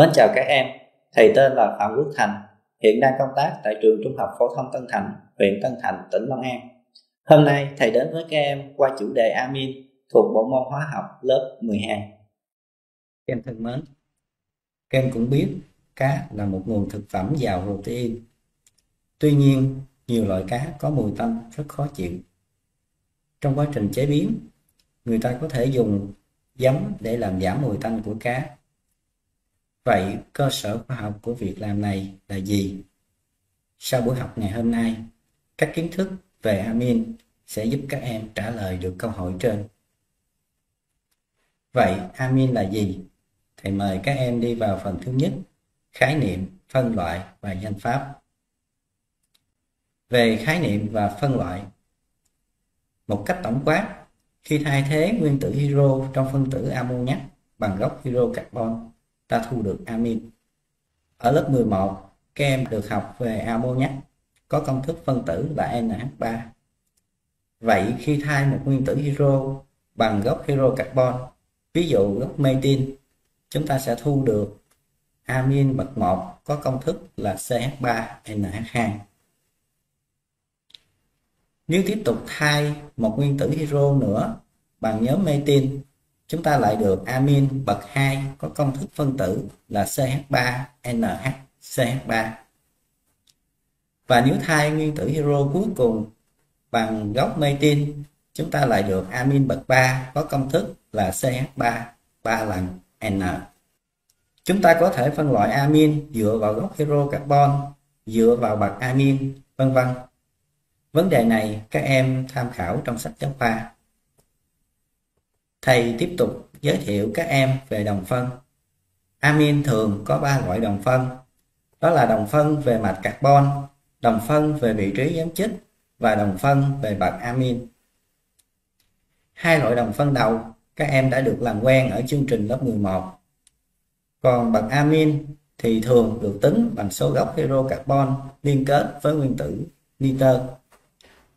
Mến chào các em, thầy tên là Phạm Quốc Thành, hiện đang công tác tại trường Trung học phổ thông Tân Thành, huyện Tân Thành, tỉnh Long An. Hôm nay thầy đến với các em qua chủ đề amin thuộc bộ môn hóa học lớp 12. Các em thân mến, các em cũng biết cá là một nguồn thực phẩm giàu protein. Tuy nhiên, nhiều loại cá có mùi tanh rất khó chịu. Trong quá trình chế biến, người ta có thể dùng giấm để làm giảm mùi tanh của cá Vậy cơ sở khoa học của việc làm này là gì? Sau buổi học ngày hôm nay, các kiến thức về amin sẽ giúp các em trả lời được câu hỏi trên. Vậy amin là gì? Thầy mời các em đi vào phần thứ nhất, khái niệm, phân loại và danh pháp. Về khái niệm và phân loại, một cách tổng quát, khi thay thế nguyên tử hydro trong phân tử ammoniac bằng gốc hydrocarbon ta thu được amin. Ở lớp 11, các em được học về amoniac, có công thức phân tử là NH3. Vậy khi thay một nguyên tử hydro bằng gốc hydrocarbon, ví dụ gốc metin, chúng ta sẽ thu được amin bậc 1 có công thức là CH3NH2. Nếu tiếp tục thay một nguyên tử hydro nữa bằng nhóm metin chúng ta lại được amin bậc 2 có công thức phân tử là CH3NH Và nếu thay nguyên tử hero cuối cùng bằng gốc metin, chúng ta lại được amin bậc 3 có công thức là CH3 3 lần N. Chúng ta có thể phân loại amin dựa vào gốc hydrocarbon, dựa vào bậc amin, vân vân. Vấn đề này các em tham khảo trong sách giáo khoa. Thầy tiếp tục giới thiệu các em về đồng phân. Amin thường có 3 loại đồng phân. Đó là đồng phân về mạch carbon, đồng phân về vị trí giám chích và đồng phân về bậc amin. Hai loại đồng phân đầu các em đã được làm quen ở chương trình lớp 11. Còn bậc amin thì thường được tính bằng số gốc hydrocarbon liên kết với nguyên tử nitơ.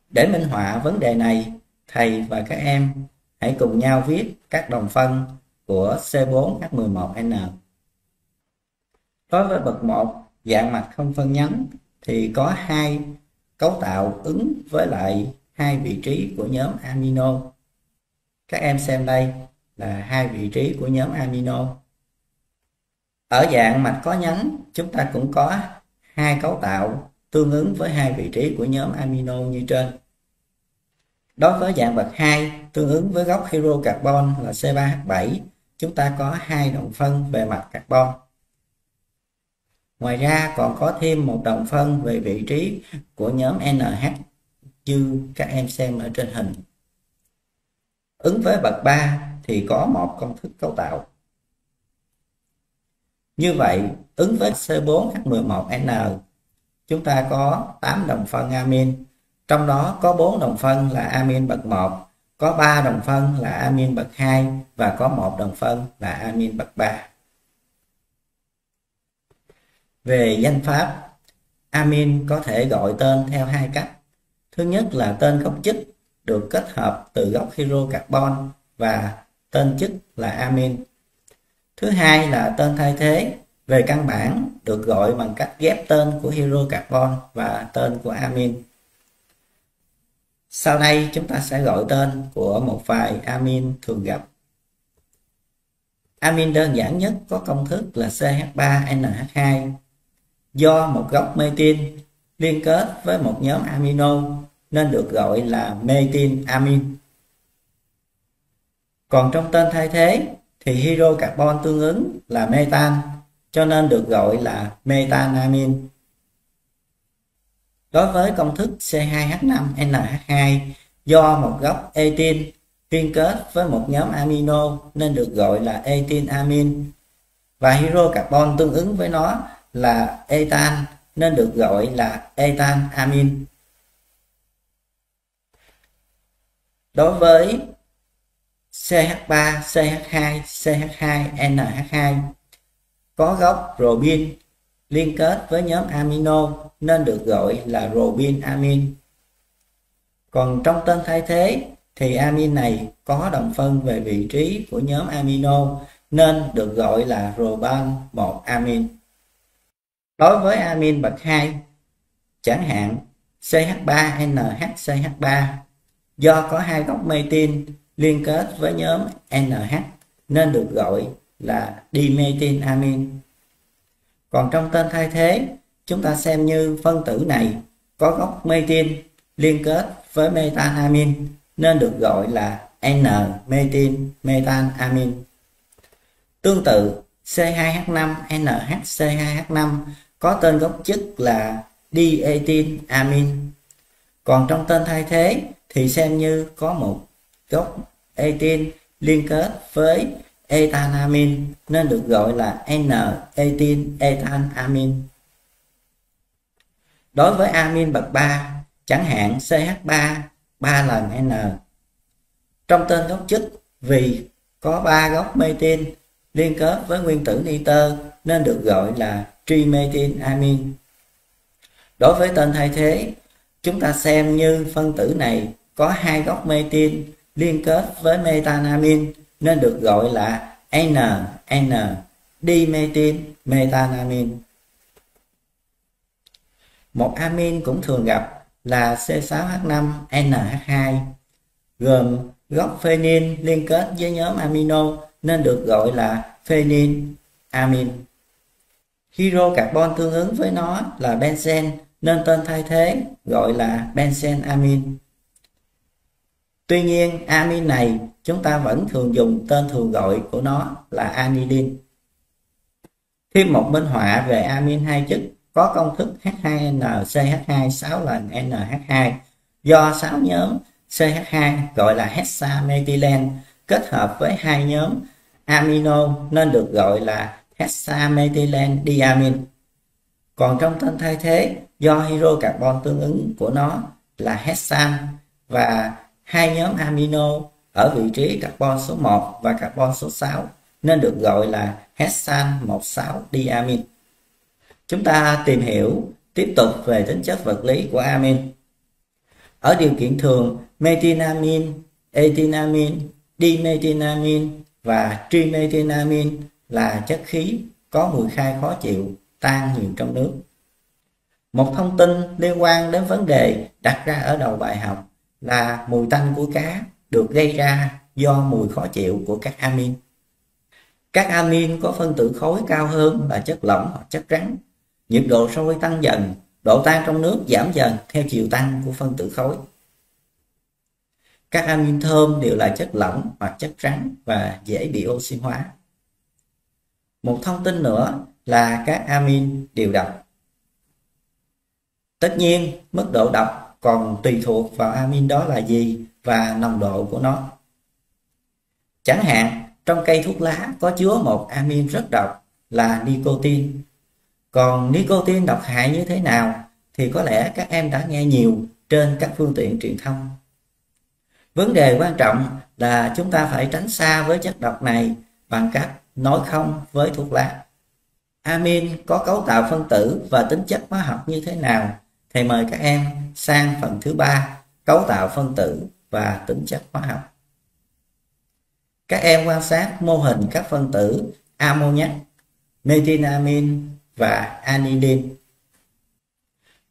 Để minh họa vấn đề này, thầy và các em Hãy cùng nhau viết các đồng phân của C4H11N. Đối với bậc 1, dạng mạch không phân nhánh thì có hai cấu tạo ứng với lại hai vị trí của nhóm amino. Các em xem đây là hai vị trí của nhóm amino. Ở dạng mạch có nhánh, chúng ta cũng có hai cấu tạo tương ứng với hai vị trí của nhóm amino như trên. Đối với dạng bậc 2 tương ứng với gốc hydrocarbon là C3H7, chúng ta có hai đồng phân về mặt carbon. Ngoài ra còn có thêm một đồng phân về vị trí của nhóm NH như các em xem ở trên hình. Ứng với bậc 3 thì có một công thức cấu tạo. Như vậy, ứng với C4H11N, chúng ta có 8 đồng phân amin trong đó có 4 đồng phân là amin bậc 1, có 3 đồng phân là amin bậc 2 và có 1 đồng phân là amin bậc 3. Về danh pháp, amin có thể gọi tên theo hai cách. Thứ nhất là tên gốc chích được kết hợp từ gốc hydrocarbon và tên chích là amin. Thứ hai là tên thay thế về căn bản được gọi bằng cách ghép tên của hydrocarbon và tên của amin. Sau đây chúng ta sẽ gọi tên của một vài amin thường gặp. Amin đơn giản nhất có công thức là CH3NH2 do một gốc metin liên kết với một nhóm amino nên được gọi là metin amin. Còn trong tên thay thế thì hydrocarbon tương ứng là metan cho nên được gọi là metanamin. Đối với công thức C2H5NH2 do một gốc etin liên kết với một nhóm amino nên được gọi là etin amin và hydrocarbon tương ứng với nó là etan nên được gọi là etan amin. Đối với CH3, CH2, CH2, NH2 có gốc robin liên kết với nhóm amino nên được gọi là robin amin. Còn trong tên thay thế thì amin này có đồng phân về vị trí của nhóm amino nên được gọi là roban 1 amin. Đối với amin bậc 2, chẳng hạn CH3NHCH3 do có hai gốc metin liên kết với nhóm NH nên được gọi là dimethyl amin. Còn trong tên thay thế, chúng ta xem như phân tử này có gốc metin liên kết với metanamin nên được gọi là N-metin metanamin. Tương tự, C2H5 NHC2H5 có tên gốc chất là diethyl amin. Còn trong tên thay thế thì xem như có một gốc ethyl liên kết với ethanamin nên được gọi là N-ethyl ethanamin. Đối với amin bậc 3, chẳng hạn CH3 3 lần N. Trong tên gốc chất vì có 3 gốc metin liên kết với nguyên tử nitơ nên được gọi là trimetin amin. Đối với tên thay thế, chúng ta xem như phân tử này có hai gốc metin liên kết với metanamin nên được gọi là N, N, dimethyl metanamin. Một amin cũng thường gặp là C6H5NH2 gồm gốc phenyl liên kết với nhóm amino nên được gọi là phenyl amin. Hydrocarbon tương ứng với nó là benzen nên tên thay thế gọi là benzen amin. Tuy nhiên amin này chúng ta vẫn thường dùng tên thường gọi của nó là anilin. Thêm một minh họa về amin hai chất có công thức H2NCH2 6 lần NH2 do 6 nhóm CH2 gọi là hexamethylene kết hợp với hai nhóm amino nên được gọi là hexamethylene diamin. Còn trong tên thay thế, do hydrocarbon tương ứng của nó là hexam và hai nhóm amino ở vị trí carbon số 1 và carbon số 6 nên được gọi là hexan 16 diamin. Chúng ta tìm hiểu tiếp tục về tính chất vật lý của amin. Ở điều kiện thường, metinamin, etinamin, dimetinamin và trimetinamin là chất khí có mùi khai khó chịu, tan nhiều trong nước. Một thông tin liên quan đến vấn đề đặt ra ở đầu bài học là mùi tanh của cá được gây ra do mùi khó chịu của các amin. Các amin có phân tử khối cao hơn là chất lỏng hoặc chất rắn. Nhiệt độ sôi tăng dần, độ tan trong nước giảm dần theo chiều tăng của phân tử khối. Các amin thơm đều là chất lỏng hoặc chất rắn và dễ bị oxy hóa. Một thông tin nữa là các amin đều độc. Tất nhiên, mức độ độc còn tùy thuộc vào amin đó là gì và nồng độ của nó chẳng hạn, trong cây thuốc lá có chứa một amin rất độc là nicotine còn nicotine độc hại như thế nào thì có lẽ các em đã nghe nhiều trên các phương tiện truyền thông. Vấn đề quan trọng là chúng ta phải tránh xa với chất độc này bằng cách nói không với thuốc lá. Amin có cấu tạo phân tử và tính chất hóa học như thế nào? Thầy mời các em sang phần thứ ba, cấu tạo phân tử và tính chất hóa học. Các em quan sát mô hình các phân tử ammoniac, methylamin và anilin.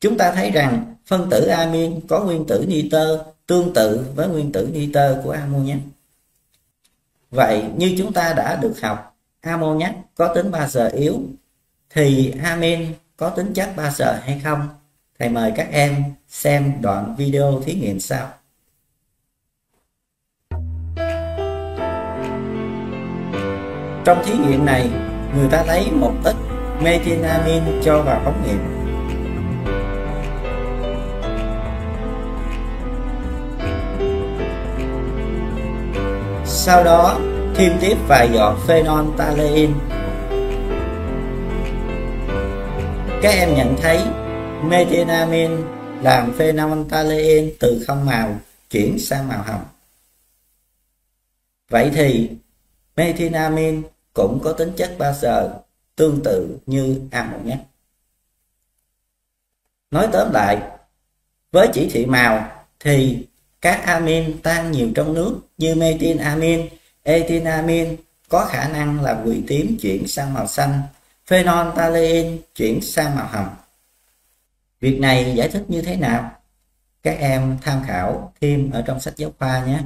Chúng ta thấy rằng phân tử amin có nguyên tử nitơ tương tự với nguyên tử nitơ của ammoniac. Vậy như chúng ta đã được học, ammoniac có tính bazơ yếu, thì amin có tính chất bazơ hay không? Thầy mời các em xem đoạn video thí nghiệm sau. Trong thí nghiệm này, người ta lấy một ít metinamin cho vào ống nghiệm sau đó thêm tiếp vài giọt phenol phenolphthalein các em nhận thấy metinamin làm phenolphthalein từ không màu chuyển sang màu hồng vậy thì metinamin cũng có tính chất bazơ tương tự như ammoniac. Nói tóm lại, với chỉ thị màu thì các amin tan nhiều trong nước như methylamin, ethinamin có khả năng làm quỳ tím chuyển sang màu xanh, phenolphthalein chuyển sang màu hồng. Việc này giải thích như thế nào? Các em tham khảo thêm ở trong sách giáo khoa nhé.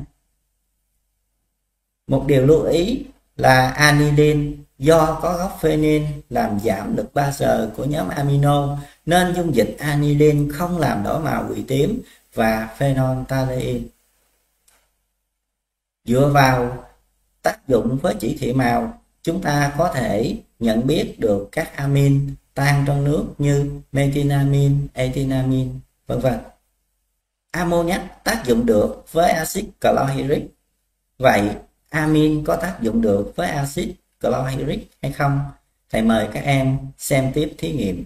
Một điều lưu ý là anilin do có gốc phenin làm giảm lực bazơ của nhóm amino nên dung dịch anilin không làm đổi màu quỳ tím và phenolphthalein. Dựa vào tác dụng với chỉ thị màu, chúng ta có thể nhận biết được các amin tan trong nước như metinamin, etinamin, vân vân. Ammoniac tác dụng được với axit chlorhydric. Vậy amin có tác dụng được với axit chlorhydric hay không? Thầy mời các em xem tiếp thí nghiệm.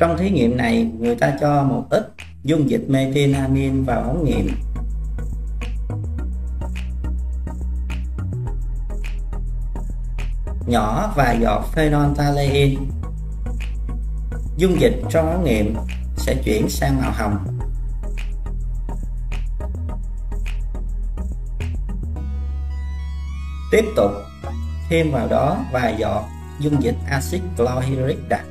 Trong thí nghiệm này, người ta cho một ít dung dịch metinamin vào ống nghiệm nhỏ và giọt phenolphthalein dung dịch trong ống nghiệm sẽ chuyển sang màu hồng. Tiếp tục thêm vào đó vài giọt dung dịch axit chlorhydric đặc.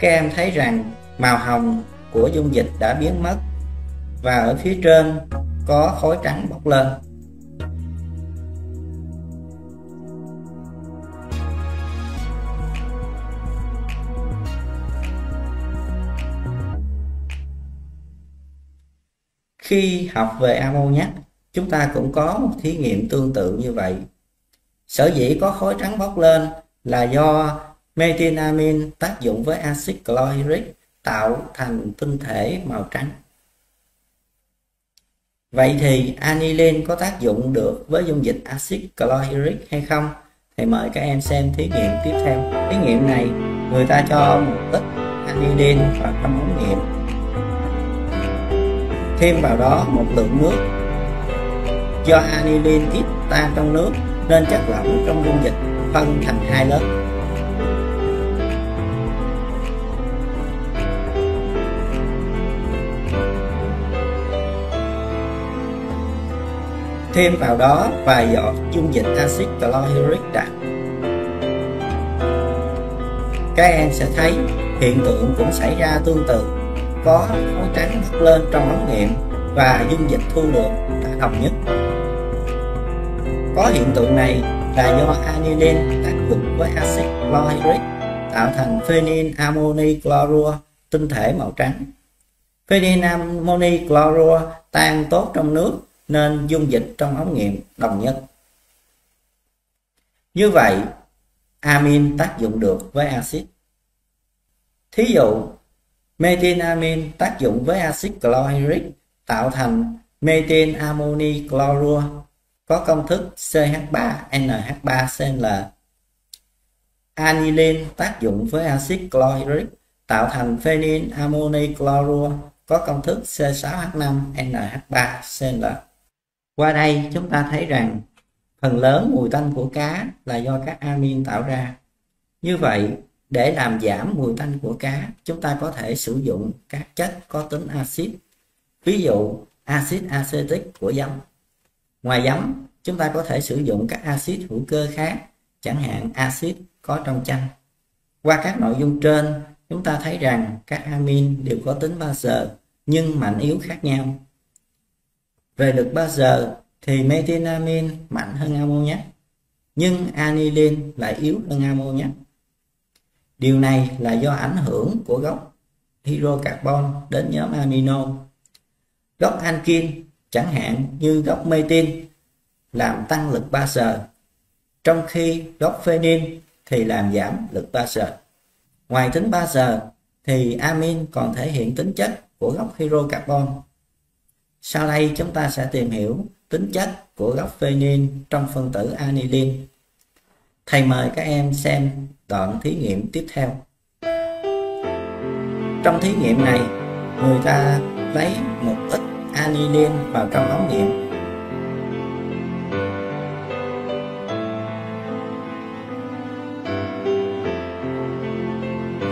Các em thấy rằng màu hồng của dung dịch đã biến mất và ở phía trên có khối trắng bốc lên Khi học về amoniac chúng ta cũng có một thí nghiệm tương tự như vậy. Sở dĩ có khối trắng bốc lên là do Metinamin tác dụng với axit chlorhydric tạo thành tinh thể màu trắng. Vậy thì anilin có tác dụng được với dung dịch axit chlorhydric hay không? Thì mời các em xem thí nghiệm tiếp theo. Thí nghiệm này, người ta cho một ít anilin vào trong ống nghiệm. Thêm vào đó một lượng nước. Do anilin ít tan trong nước, nên chất lỏng trong dung dịch phân thành hai lớp thêm vào đó, vài giọt dung dịch axit chlorhydric đặc. Các em sẽ thấy hiện tượng cũng xảy ra tương tự. Có khối trắng bốc lên trong ống nghiệm và dung dịch thu được đã đồng nhất. Có hiện tượng này là do aniline tác dụng với axit chlorhydric tạo thành phenyl ammoni chlorua tinh thể màu trắng. Phenyl ammoni chlorua tan tốt trong nước nên dung dịch trong ống nghiệm đồng nhất. Như vậy, amin tác dụng được với axit. Thí dụ, methylamin tác dụng với axit chlorhydric tạo thành methyl ammoni chlorua có công thức CH3NH3Cl. Anilin tác dụng với axit chlorhydric tạo thành phenyl ammoni chlorua có công thức C6H5NH3Cl. Qua đây chúng ta thấy rằng phần lớn mùi tanh của cá là do các amin tạo ra. Như vậy, để làm giảm mùi tanh của cá, chúng ta có thể sử dụng các chất có tính axit. Ví dụ, axit acetic của giấm. Ngoài giấm, chúng ta có thể sử dụng các axit hữu cơ khác, chẳng hạn axit có trong chanh. Qua các nội dung trên, chúng ta thấy rằng các amin đều có tính bazơ nhưng mạnh yếu khác nhau. Về lực bazơ thì methylamin mạnh hơn ammoniac, nhưng anilin lại yếu hơn ammoniac. Điều này là do ảnh hưởng của gốc hydrocarbon đến nhóm amino. Gốc ankin chẳng hạn như gốc metin làm tăng lực bazơ, trong khi gốc phenin thì làm giảm lực bazơ. Ngoài tính bazơ thì amin còn thể hiện tính chất của gốc hydrocarbon sau đây chúng ta sẽ tìm hiểu tính chất của gốc phenyl trong phân tử anilin. Thầy mời các em xem đoạn thí nghiệm tiếp theo. Trong thí nghiệm này, người ta lấy một ít anilin vào trong ống nghiệm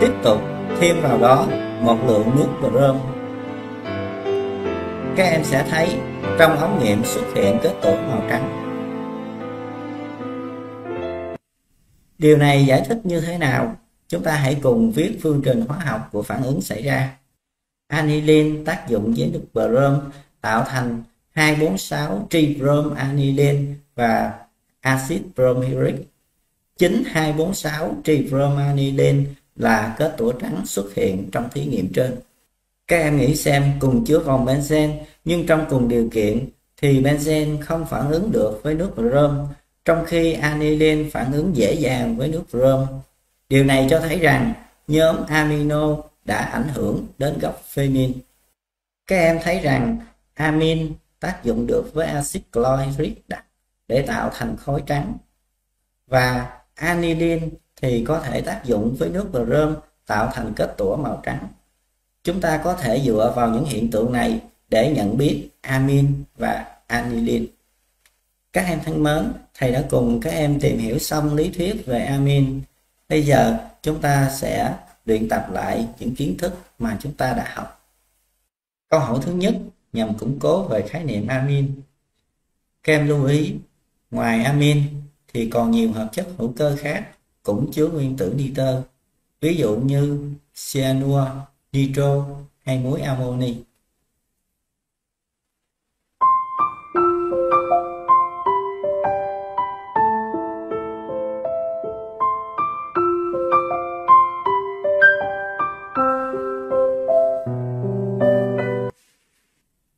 tiếp tục thêm vào đó một lượng nước brom các em sẽ thấy trong ống nghiệm xuất hiện kết tủa màu trắng. Điều này giải thích như thế nào? Chúng ta hãy cùng viết phương trình hóa học của phản ứng xảy ra. Aniline tác dụng với nước brom tạo thành 246 tribrom aniline và axit bromuric. Chính 246 tribrom aniline là kết tủa trắng xuất hiện trong thí nghiệm trên. Các em nghĩ xem, cùng chứa vòng benzen nhưng trong cùng điều kiện thì benzen không phản ứng được với nước brom, trong khi aniline phản ứng dễ dàng với nước brom. Điều này cho thấy rằng nhóm amino đã ảnh hưởng đến gốc phenin. Các em thấy rằng amin tác dụng được với axit chloric đặc để tạo thành khối trắng, và anilin thì có thể tác dụng với nước brom tạo thành kết tủa màu trắng. Chúng ta có thể dựa vào những hiện tượng này để nhận biết amin và anilin Các em thân mến, thầy đã cùng các em tìm hiểu xong lý thuyết về amin. Bây giờ chúng ta sẽ luyện tập lại những kiến thức mà chúng ta đã học. Câu hỏi thứ nhất nhằm củng cố về khái niệm amin. Các em lưu ý, ngoài amin thì còn nhiều hợp chất hữu cơ khác cũng chứa nguyên tử nitơ, ví dụ như cyanua, nitro hay muối amoni.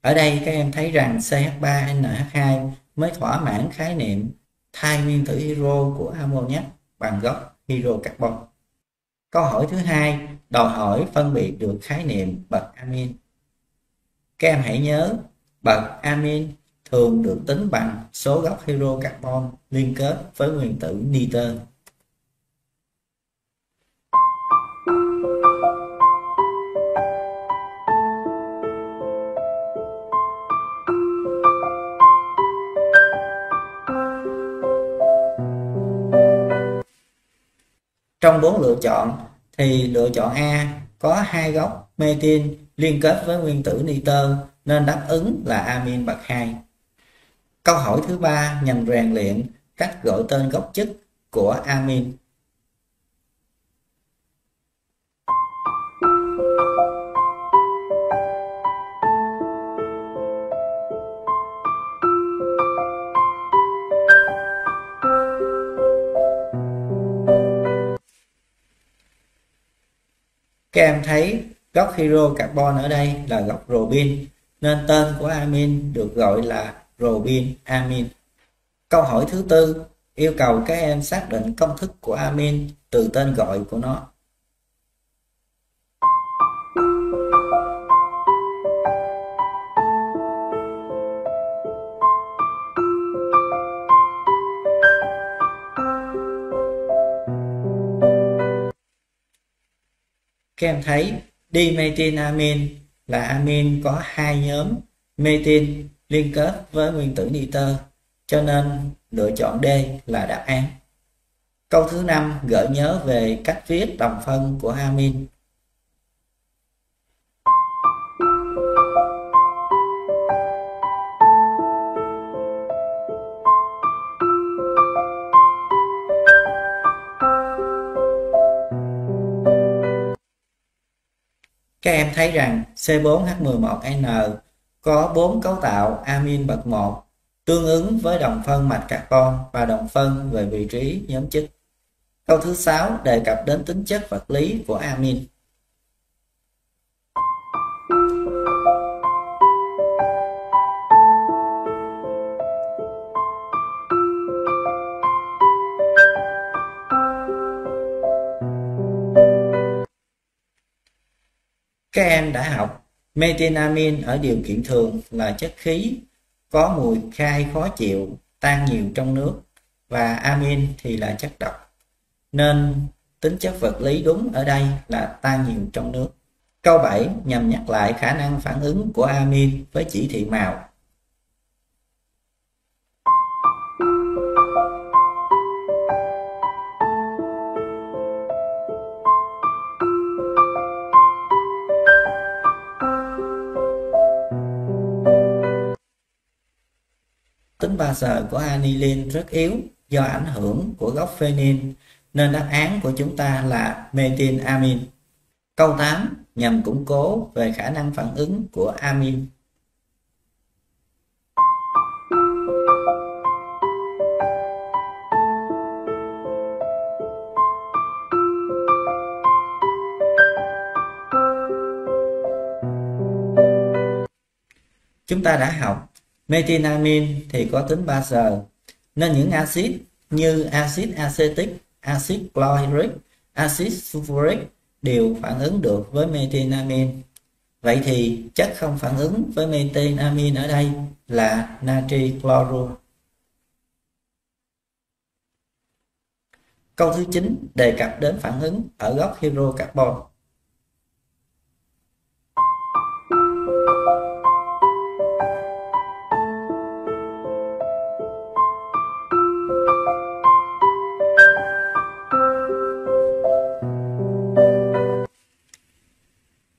Ở đây các em thấy rằng CH3NH2 mới thỏa mãn khái niệm thay nguyên tử hydro của ammoniac bằng gốc hydrocarbon. Câu hỏi thứ hai, đòi hỏi phân biệt được khái niệm bậc amin. Các em hãy nhớ, bậc amin thường được tính bằng số gốc hydrocarbon liên kết với nguyên tử nitơ. Trong bốn lựa chọn thì lựa chọn A, có hai gốc metin liên kết với nguyên tử nitơ nên đáp ứng là amin bậc 2. Câu hỏi thứ ba nhằm rèn luyện cách gọi tên gốc chất của amin. Các em thấy gốc hydrocarbon ở đây là gốc robin, nên tên của amin được gọi là robin amin. Câu hỏi thứ tư, yêu cầu các em xác định công thức của amin từ tên gọi của nó. Các em thấy dimethylamin là amin có hai nhóm methyl liên kết với nguyên tử nitơ, cho nên lựa chọn D là đáp án. Câu thứ năm gợi nhớ về cách viết đồng phân của amin. Các em thấy rằng C4H11N có 4 cấu tạo amin bậc 1 tương ứng với đồng phân mạch carbon và đồng phân về vị trí nhóm chức. Câu thứ 6 đề cập đến tính chất vật lý của amin. Các em đã học metinamin ở điều kiện thường là chất khí có mùi khai khó chịu, tan nhiều trong nước và amin thì là chất độc. Nên tính chất vật lý đúng ở đây là tan nhiều trong nước. Câu 7 nhằm nhắc lại khả năng phản ứng của amin với chỉ thị màu. Tính bazơ của anilin rất yếu do ảnh hưởng của gốc phenin nên đáp án của chúng ta là methylamin. Câu 8 nhằm củng cố về khả năng phản ứng của amin. Chúng ta đã học Metinamin thì có tính bazơ nên những axit như axit acetic, axit chlorhydric, axit sulfuric đều phản ứng được với metinamin. Vậy thì chất không phản ứng với metinamin ở đây là natri chlorua. Câu thứ 9 đề cập đến phản ứng ở góc hydrocarbon.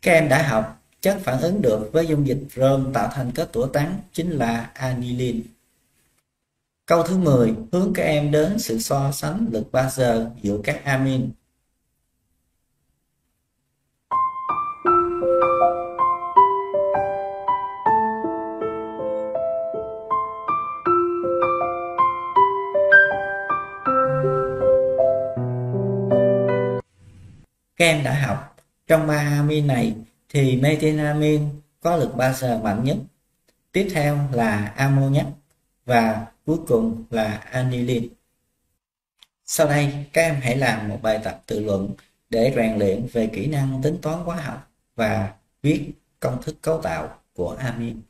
Các em đã học chất phản ứng được với dung dịch rơm tạo thành kết tủa tán chính là anilin Câu thứ 10 hướng các em đến sự so sánh lực bazơ giữa các amin. Các em đã học trong ba amin này thì methylamin có lực bazơ mạnh nhất. Tiếp theo là ammoniac và cuối cùng là anilin Sau đây, các em hãy làm một bài tập tự luận để rèn luyện về kỹ năng tính toán hóa học và viết công thức cấu tạo của amin.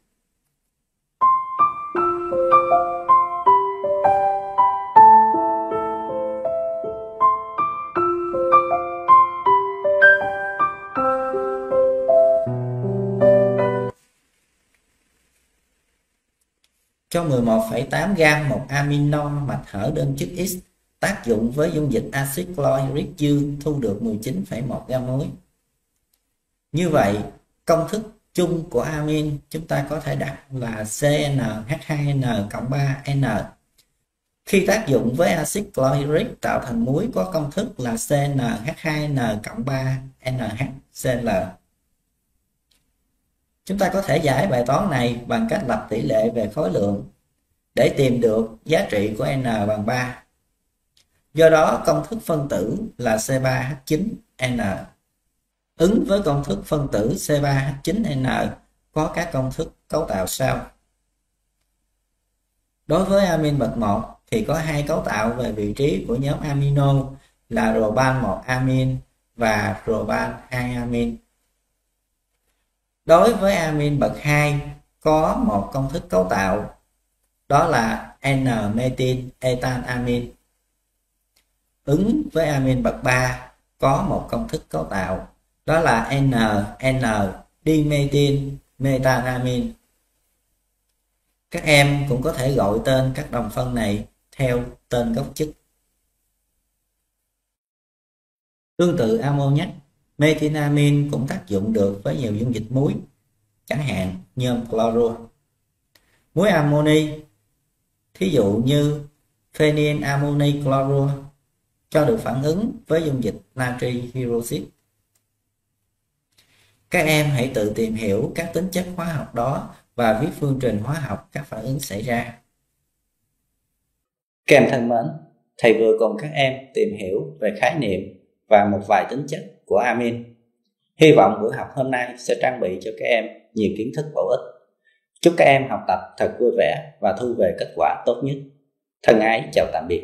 Cho 11,8 gam một amino mạch hở đơn chức X tác dụng với dung dịch axit chloric dư thu được 19,1 gam muối. Như vậy, công thức chung của amin chúng ta có thể đặt là CnH2n cộng 3n. Khi tác dụng với axit chloric tạo thành muối có công thức là CnH2n cộng 3NHCl. Chúng ta có thể giải bài toán này bằng cách lập tỷ lệ về khối lượng để tìm được giá trị của n bằng 3. Do đó, công thức phân tử là C3H9N. Ứng với công thức phân tử C3H9N có các công thức cấu tạo sau. Đối với amin bậc 1 thì có hai cấu tạo về vị trí của nhóm amino là roban 1 amin và roban 2 amin. Đối với amin bậc 2 có một công thức cấu tạo, đó là N-metin etan amin. Ứng với amin bậc 3 có một công thức cấu tạo, đó là N-N dimetin metanamin. Các em cũng có thể gọi tên các đồng phân này theo tên gốc chức. Tương tự ammoniac Methylamin cũng tác dụng được với nhiều dung dịch muối, chẳng hạn nhôm chlorua. Muối amoni, thí dụ như phenylammoni chlorua, cho được phản ứng với dung dịch natri hydroxit. Các em hãy tự tìm hiểu các tính chất hóa học đó và viết phương trình hóa học các phản ứng xảy ra. Các em thân mến, thầy vừa cùng các em tìm hiểu về khái niệm và một vài tính chất của Amin. Hy vọng buổi học hôm nay sẽ trang bị cho các em nhiều kiến thức bổ ích. Chúc các em học tập thật vui vẻ và thu về kết quả tốt nhất. Thân ái, chào tạm biệt.